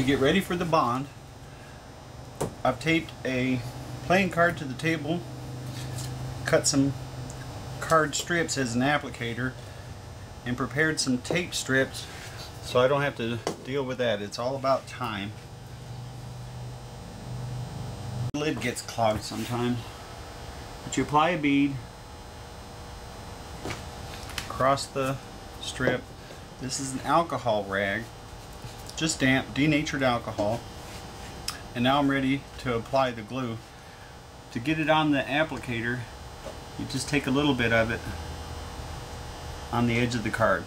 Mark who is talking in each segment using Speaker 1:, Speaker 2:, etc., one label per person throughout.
Speaker 1: to get ready for the bond, I've taped a playing card to the table, cut some card strips as an applicator, and prepared some tape strips so I don't have to deal with that. It's all about time. The lid gets clogged sometimes. But you apply a bead across the strip. This is an alcohol rag, just damp, denatured alcohol. And now I'm ready to apply the glue. To get it on the applicator, you just take a little bit of it on the edge of the card.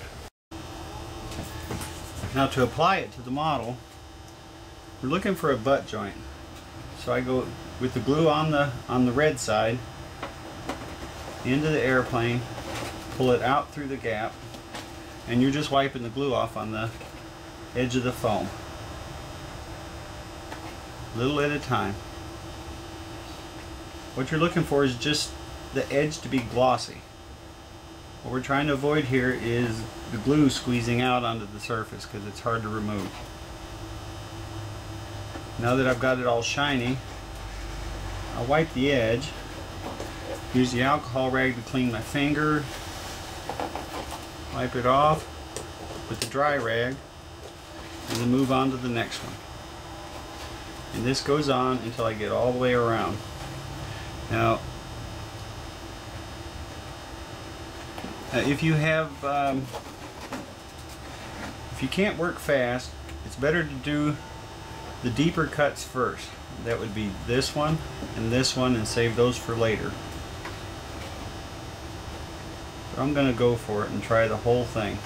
Speaker 1: Now to apply it to the model, we're looking for a butt joint. So I go with the glue on the on the red side into the airplane, pull it out through the gap, and you're just wiping the glue off on the edge of the foam. Little at a time. What you're looking for is just the edge to be glossy. What we're trying to avoid here is the glue squeezing out onto the surface because it's hard to remove. Now that I've got it all shiny, I'll wipe the edge, use the alcohol rag to clean my finger, wipe it off with the dry rag, and then move on to the next one. And this goes on until I get all the way around. Now, Uh, if you have, um, if you can't work fast, it's better to do the deeper cuts first. That would be this one and this one and save those for later. So I'm going to go for it and try the whole thing.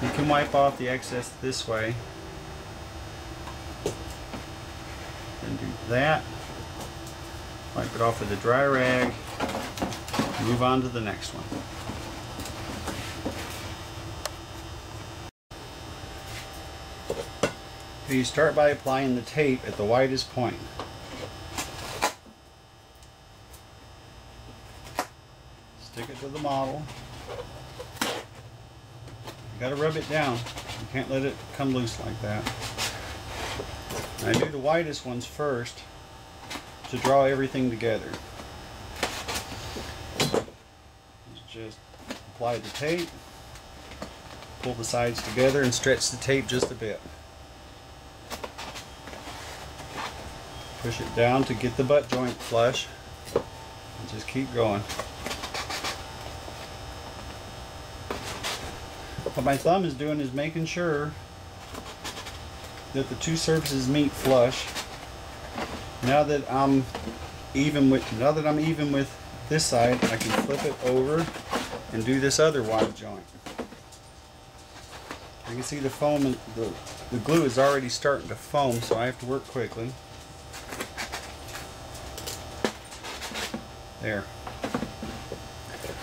Speaker 1: You can wipe off the excess this way. Then do that. Wipe it off with a dry rag. Move on to the next one. You start by applying the tape at the widest point. Stick it to the model. Gotta rub it down. You can't let it come loose like that. I do the widest ones first to draw everything together. Just apply the tape, pull the sides together and stretch the tape just a bit. Push it down to get the butt joint flush. And just keep going. What my thumb is doing is making sure that the two surfaces meet flush. Now that I'm even with now that I'm even with this side, I can flip it over and do this other wide joint. You can see the foam and the, the glue is already starting to foam, so I have to work quickly. There.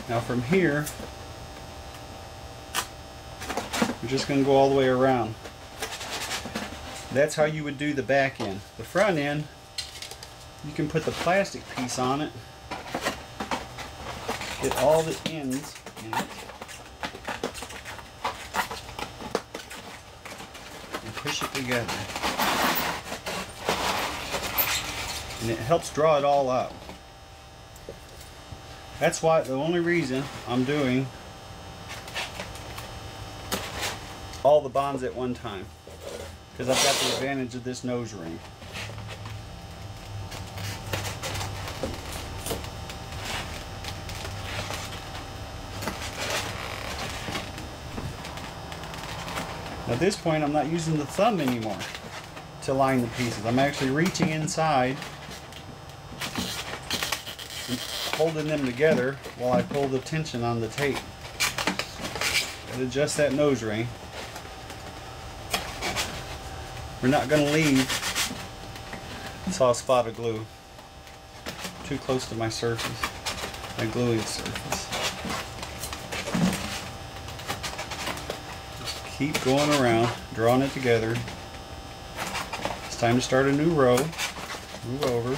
Speaker 1: Now from here, we're just going to go all the way around. That's how you would do the back end. The front end, you can put the plastic piece on it, get all the ends in it, and push it together. And it helps draw it all up. That's why the only reason I'm doing all the bonds at one time because I've got the advantage of this nose ring. At this point I'm not using the thumb anymore to line the pieces. I'm actually reaching inside holding them together while I pull the tension on the tape. And adjust that nose ring. We're not going to leave saw a spot of glue too close to my surface, my gluing surface. Just keep going around, drawing it together. It's time to start a new row. Move over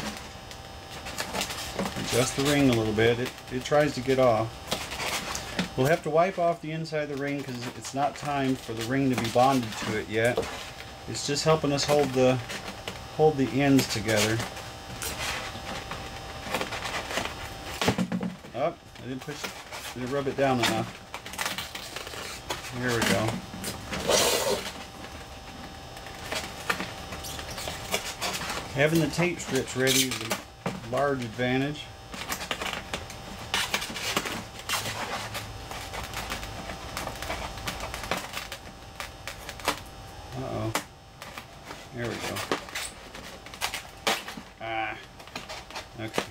Speaker 1: adjust the ring a little bit. It, it tries to get off. We'll have to wipe off the inside of the ring because it's not time for the ring to be bonded to it yet. It's just helping us hold the hold the ends together. Oh, I didn't push, didn't rub it down enough. Here we go. Having the tape strips ready is a large advantage. Uh-oh. There we go. Ah. Okay.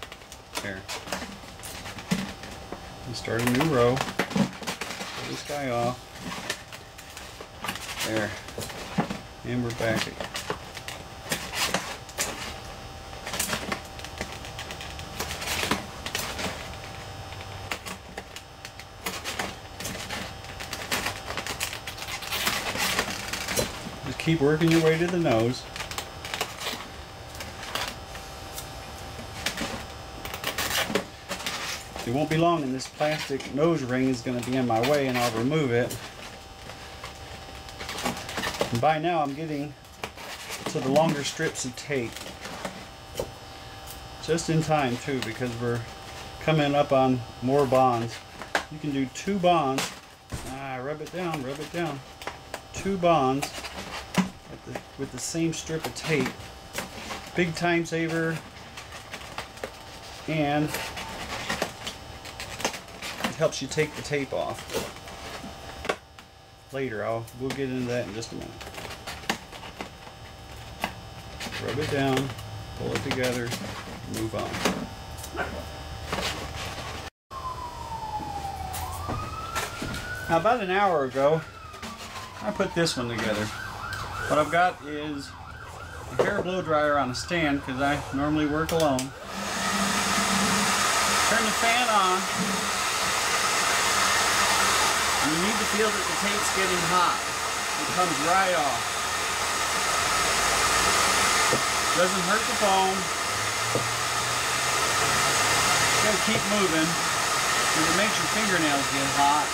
Speaker 1: There. And start a new row. This guy off. There. And we're back keep working your way to the nose. It won't be long and this plastic nose ring is going to be in my way and I'll remove it. And by now I'm getting to the longer strips of tape. Just in time too because we're coming up on more bonds. You can do two bonds. Ah, rub it down, rub it down. Two bonds the, with the same strip of tape. Big time saver and it helps you take the tape off. Later, I'll we'll get into that in just a minute. Rub it down, pull it together, move on. Now about an hour ago, I put this one together. What I've got is a hair blow dryer on a stand because I normally work alone. Turn the fan on. And you need to feel that the tape's getting hot. It comes right off. Doesn't hurt the foam. Gotta keep moving because it makes your fingernails get hot.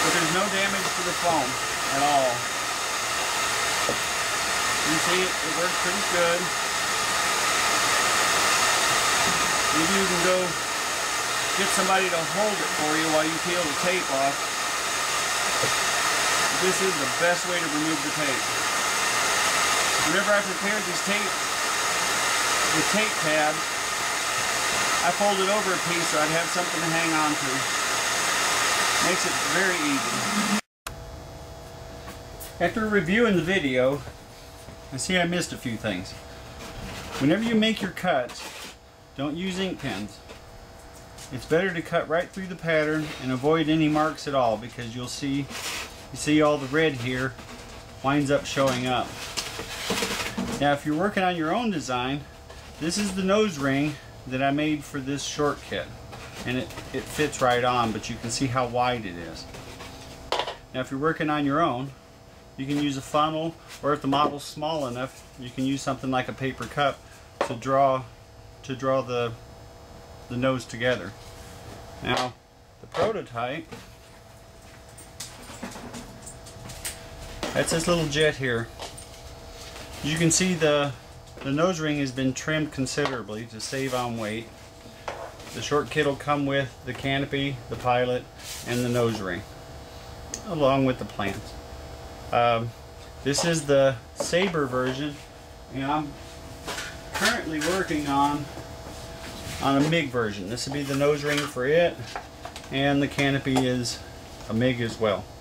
Speaker 1: But there's no damage to the foam at all. You see it, it works pretty good. Maybe you can go get somebody to hold it for you while you peel the tape off. This is the best way to remove the tape. Whenever I prepared these tape, the tape tabs, I folded over a piece so I'd have something to hang on to. Makes it very easy. After reviewing the video, I see I missed a few things. Whenever you make your cuts, don't use ink pens. It's better to cut right through the pattern and avoid any marks at all because you'll see you see all the red here winds up showing up. Now if you're working on your own design, this is the nose ring that I made for this short kit and it, it fits right on but you can see how wide it is. Now if you're working on your own, you can use a funnel, or if the model's small enough, you can use something like a paper cup to draw to draw the the nose together. Now, the prototype, that's this little jet here. You can see the the nose ring has been trimmed considerably to save on weight. The short kit will come with the canopy, the pilot, and the nose ring, along with the plants. Um, this is the Sabre version, and I'm currently working on on a MIG version. This would be the nose ring for it, and the canopy is a MIG as well.